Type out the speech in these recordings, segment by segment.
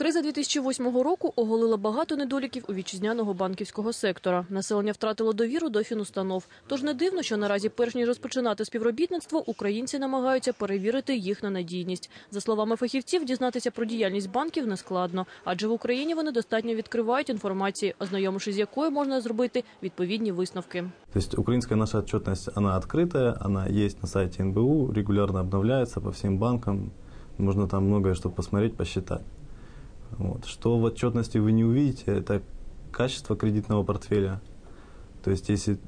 Криза 2008 року оголила багато недоліків у вітчизняного банківського сектора. Населення втратило довіру до фінустанов. Тож не дивно, що наразі, перш ніж розпочинати співробітництво, українці намагаються перевірити їх на надійність. За словами фахівців, дізнатися про діяльність банків нескладно, адже в Україні вони достатньо відкривають інформації, ознайомившись з якою можна зробити відповідні висновки. То есть украинская наша отчетность, она открытая, она есть на сайте НБУ, регулярно обновляется по всем банкам. Можно там многое что посмотреть, посчитать. Вот. Что в отчетности вы не увидите, это качество кредитного портфеля. То есть если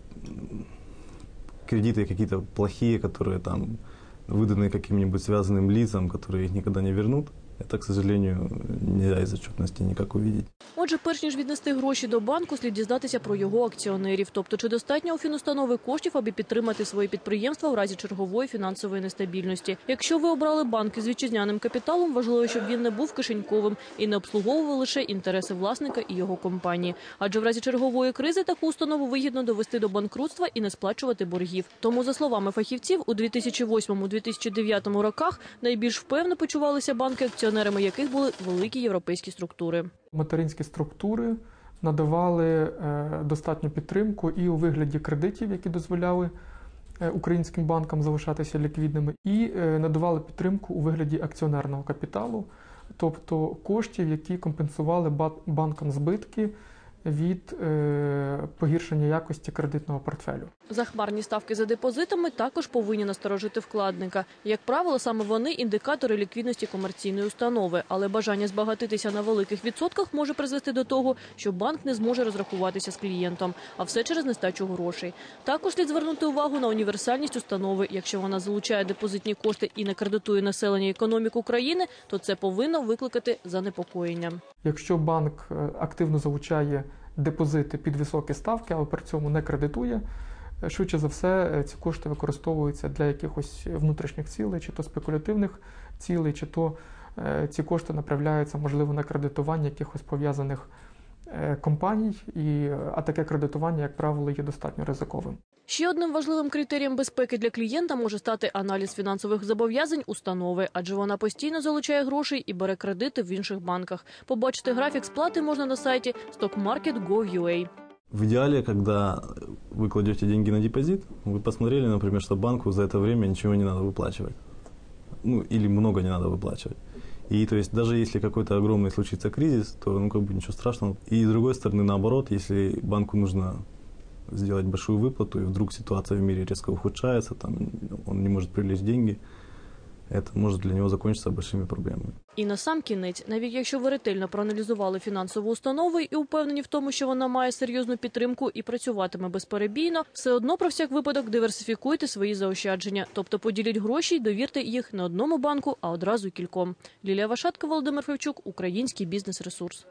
кредиты какие-то плохие, которые там выданы каким-нибудь связанным лицам, которые их никогда не вернут, это, к сожалению, нельзя из отчетности никак увидеть. Отже, перш ніж віднести гроші до банку, слід дізнатися про його акціонерів, тобто чи достатньо у фінустанови коштів, аби підтримати свої підприємства в разі чергової фінансової нестабільності. Якщо ви обрали банк із вітчизняним капіталом, важливо, щоб він не був кишеньковим і не обслуговував лише інтереси власника і його компанії. Адже в разі чергової кризи таку установу вигідно довести до банкрутства і не сплачувати боргів. Тому, за словами фахівців, у 2008-2009 роках найбільш впевнено почувалися банки, акціонерами яких були великі європейські структури. Материнські структури надавали е, достатню підтримку і у вигляді кредитів, які дозволяли е, українським банкам залишатися ліквідними, і е, надавали підтримку у вигляді акціонерного капіталу, тобто коштів, які компенсували ба- банкам збитки від е, погіршення якості кредитного портфелю. Захмарні ставки за депозитами також повинні насторожити вкладника. Як правило, саме вони індикатори ліквідності комерційної установи, але бажання збагатитися на великих відсотках може призвести до того, що банк не зможе розрахуватися з клієнтом, а все через нестачу грошей. Також слід звернути увагу на універсальність установи. Якщо вона залучає депозитні кошти і не кредитує населення і економіку країни, то це повинно викликати занепокоєння. Якщо банк е, активно залучає депозити під високі ставки, але при цьому не кредитує, швидше за все е, ці кошти використовуються для якихось внутрішніх цілей, чи то спекулятивних цілей, чи то е, ці кошти направляються, можливо, на кредитування якихось пов'язаних е, компаній, і, а таке кредитування, як правило, є достатньо ризиковим. Ще одним важливим критерієм безпеки для клієнта може стати аналіз фінансових зобов'язань установи, адже вона постійно залучає грошей і бере кредити в інших банках. Побачити графік сплати можна на сайті stockmarket.gov.ua. В идеале, когда вы кладете деньги на депозит, вы посмотрели, например, что банку за это время ничего не надо выплачивать. Ну, или много не надо выплачивать. И то есть даже если какой-то огромный случится кризис, то ну как бы ничего страшного. И с другой стороны, наоборот, если банку нужно сделать большую выплату, и вдруг ситуация в мире резко ухудшается, там он не может привлечь деньги, это может для него закончиться большими проблемами. І на сам кінець, навіть якщо ви ретельно проаналізували фінансову установу і упевнені в тому, що вона має серйозну підтримку і працюватиме безперебійно, все одно про всяк випадок диверсифікуйте свої заощадження, тобто поділіть гроші й довірте їх не одному банку, а одразу кільком. Лілія Вашатка, Володимир Февчук, Український бізнес ресурс.